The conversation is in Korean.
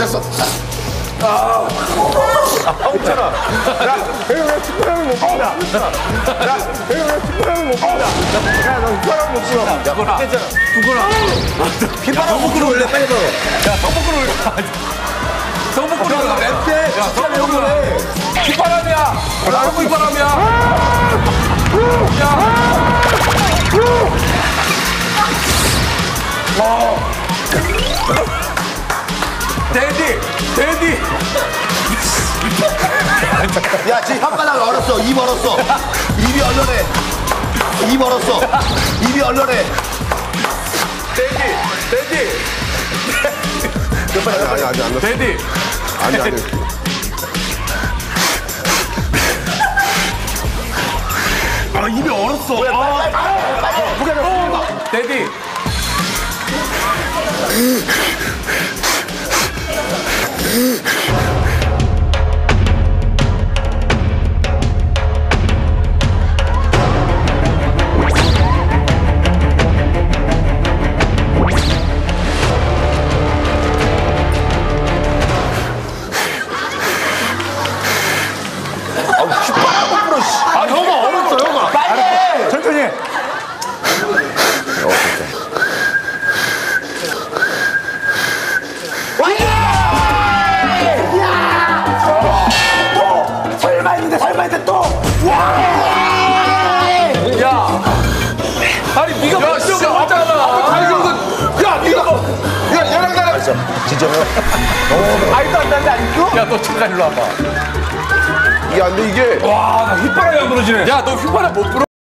됐어. 형왜 축구하면 못 본다. 야, 형왜 축구하면 못 본다. 야, 너 축구하면 못 불어. 부거라. 부거라. 야, 성복구를 올려, 빨리 더. 야, 성복구를 올려. 성복구를 올려. 랩대. 야, 성복구를 올려. 휘바람이야. 성복 휘바람이야. 야. 데디, 데디. 야, 지금 혓바닥 얼었어. 입 얼었어. 입이 얼얼해. 입 얼었어. 입이 얼얼해. 데디, 데디, 아니, 아니, 아니, 안 넣었어. 데디. 아니, 아니. 아, 입이 얼었어. 아, 데디. 아, 형아, 얼었어, 형아. 천천히 또! 야. 아니, 네가 먼저. 아니, 그 야, 네가 뭐. 야, 얘랑 나랑. 진짜요? 아이도 안 나는데 아직도? 야, 너 잠깐 일로 와봐. 이게 안 돼, 이게. 와, 나 휘바람이 안 불어지네. 야, 너 휘바람 못 불어?